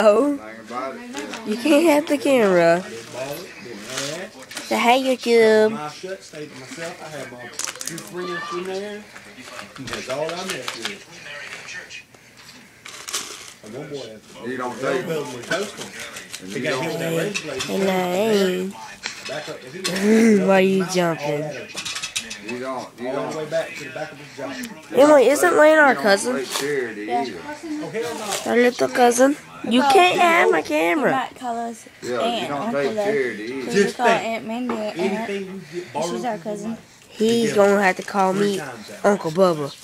Oh, Thing about it, yeah. you can't have the camera. Didn't ball it, didn't add. Say hey, YouTube. My shut, stayed to myself. I had my few friends in there. And that's all I met with. And one boy had He don't Bill take it. building with toast on. And He you got hit with don't, that razor blade. He Elaine, Back up. If he why are you jumping? That, you don't, you all don't. the way back to the back of his jaw. Emily, isn't Laine our cousin? play charity either. Oh, hell no. Our little cousin? You can't have my camera. Matt colors Yeah, you Aunt, don't take charity either. we Just call. Aunt Mindy Aunt. Anything you get. She's our cousin. He's gonna have to call me. Uncle Bubba.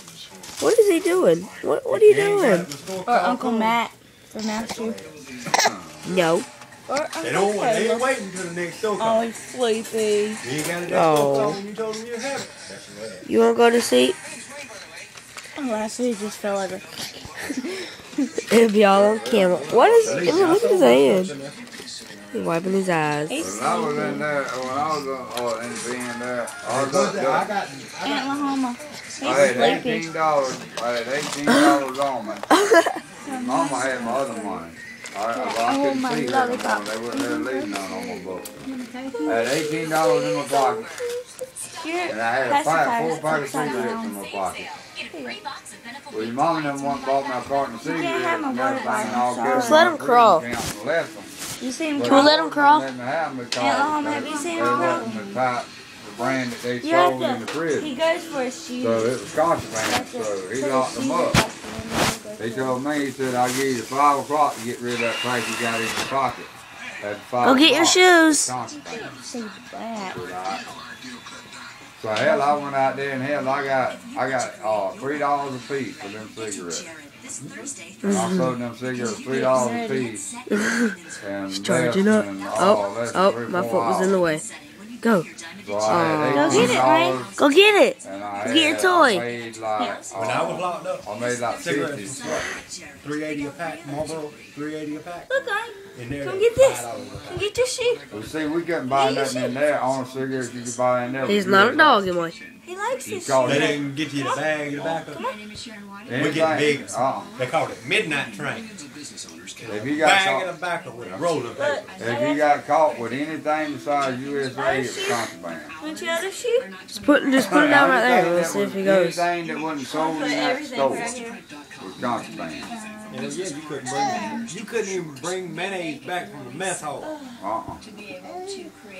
What is he doing? What What are you doing? Or Uncle Matt from Matthew. No. Or They don't want. They ain't waiting until the next store Oh, comes. he's sleepy. You ain't got it that Oh. call when you told them you have it. That's. You wanna go to sleep? Oh, last week just fell over. It'll be all on camera. What is? Emily, look at his hand. He's wiping his eyes. He's When I was sleepy. in there, when I was uh, uh, in being there, I was What's up that? I got. I Aunt got. Lahoma. I had He's sleepy. eighteen dollars. I had eighteen dollars on me. Mama had my other money. I, I, I Oh, couldn't my see her lollipop. anymore. They were they were leaving none on my book. I had eighteen dollars in my pocket, You're and I had a pack, four pack of cigarettes in my pocket. Well, your mom and them one bought me a carton of cigarettes and water everything, bottle, and all sorry. Just let my 'em crawl. freedom count and left them. You see him But Can we crawl? let 'em crawl? Let me have 'em oh, because Aunt Lahoma, have you seen him crawl? wasn't the type, the brand that they You sold in the have prison. He goes for his shoes. So it was contraband, You have to so he locked his them up. Up and then He go told me, he said, I'll give you five o'clock to get rid of that price you got in your pocket. At five Go get your shoes. Contraband. for- See that. Said I. So hell, I went out there and hell, I got, I got, uh, three dollars a piece for them cigarettes. And I sold them cigarettes three dollars a piece. And He's charging up. than, Oh, less than oh, three, my foot was in the way. Go. So I Go get it, Ryan. $18 Go get it. And I Get your toy. I made like, When I was locked up, I made like cigarettes fifty. three eighty a pack. Marlboro, three eighty a pack. Look, I In there, Come get this. $5 a pack. can get your shoe. Well, see, we couldn't buy nothing in there. Only cigarettes you could buy in there. He's not a good. dog, Emily. He likes You his call They didn't get you the bag of tobacco. anything. We get big. Uh, They called it midnight train. If you got Bag caught, of tobacco with a roller paper. if you got caught with anything besides USA, it was contraband. Want your other shoe? Just put, just put it down right there. Anything Let's see if was- he goes. Anything that wasn't sold in Put that store right was contraband. And again, you couldn't bring you couldn't even bring mayonnaise back from the mess hall. Uh-uh.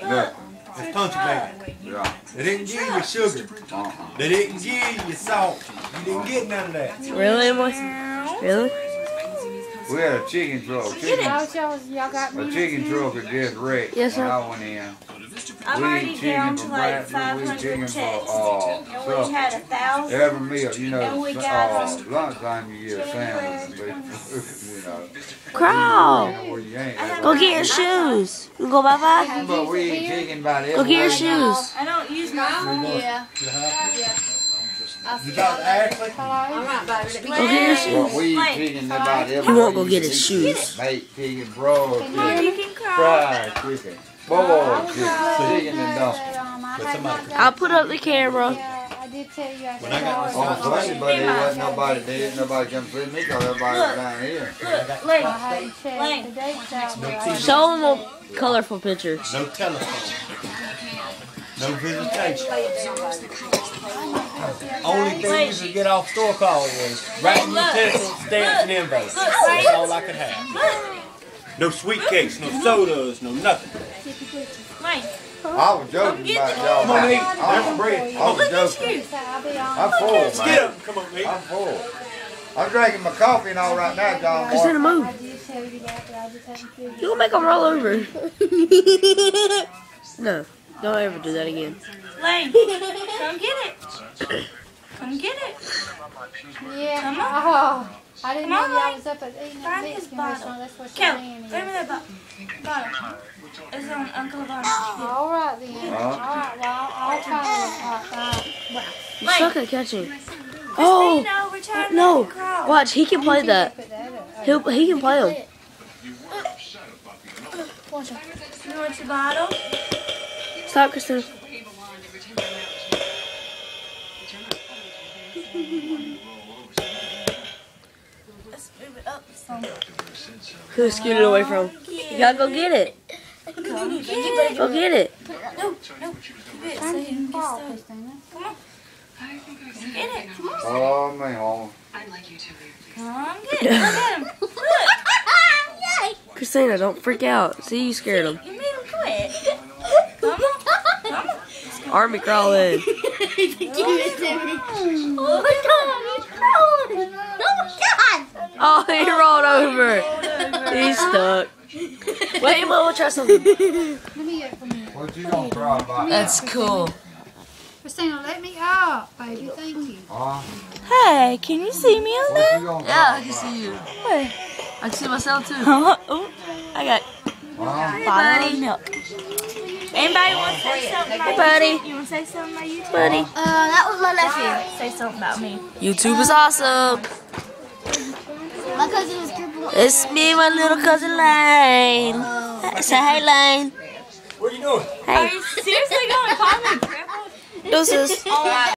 Look, It's contraband. yeah, They didn't give you sugar. uh-uh. They didn't give you salt. You didn't get none of that. Really, Emily? Really? We had a chicken truck. Chicken, Y'all, y'all, y'all got a chicken truck had just wrecked Yes, when. I went in. I'm We already down chicken to for like breakfast. We eat 500 chicken for uh, And we had a thousand. Every meal, you know, And we uh, lunchtime you get a sandwich, but, you know. Crawl. You you ain't. Go get your shoes. You go bye bye. But we eat chicken about every Go get your shoes. I don't use my Yeah. You got Ashley? Go get your shoes. But we eat Like, chicken about every He won't go get his shoes. Baked chicken, broiled Come chicken, you can crawl. fried chicken, boiled oh, chicken, chicken and dumpling. I'll put up the camera. I did tell you. I When I got said, my On Sunday, but there wasn't nobody there, nobody come see me, cause everybody was down here. Look, Laine. I Laine. the dates out, but I Show them a colorful picture. no telephone. No visitation. Only thing you could get off store call was writing utensils, stamps, and envelopes. That's all I could have. No sweet cakes, no sodas, no nothing. I was joking about y'all. Come on, eat. I There's bread. I was joking. I'll be on. I'm full, Get up. Come on, Nate. I'm full. I'm drinking my coffee and all right now, John. Just in a move. I did tell you that, but I just haven't You gonna make them roll over. no, don't ever do that again. Laine. Come get it. Come get it. Yeah. Come Oh, I didn't Come know on, y'all was up at eating at Find the his Mexican bottle. restaurant. That's what Kel, she's saying. bring me that bottle. Bottle. It's on Uncle Lavon's. Oh, all right then. Huh? All right. Well, I'll, I'll try to. All right. You suck at catching. Oh no, we're trying to no! crawl. Watch, he can play that. That. He'll he can play them. You want your bottle? Stop, Kristen. Who scooted away from? You gotta go get it. Come get it. Go get it. No, no. Get it you can get Fall, stuff. Christina. Get it. Come on. Follow me home. Come get it. Look at him. Look. Christina, don't freak out. See, you scared him. You made him quit. Come on. Come on. Army crawling. Oh my god. Oh my god. Oh, he rolled over. He's stuck. Wait, Mom, we'll try something. Let me get it from you. What you gonna cry about? That's cool. Christina, let me up, baby. Thank you. Huh? Hey, can you see me on there? Yeah, I can see you. I can see myself too. Oh, I got Huh? bottle of milk. Anybody want to say something about Hey, buddy. YouTube? You want to say something about YouTube? Buddy. Uh, that was my nephew. Say something about me. YouTube is awesome. My cousin is crippled. It's me, my little cousin Laine. Say hey, Laine. What are you doing? Are you seriously going to call me crippled? Deuces.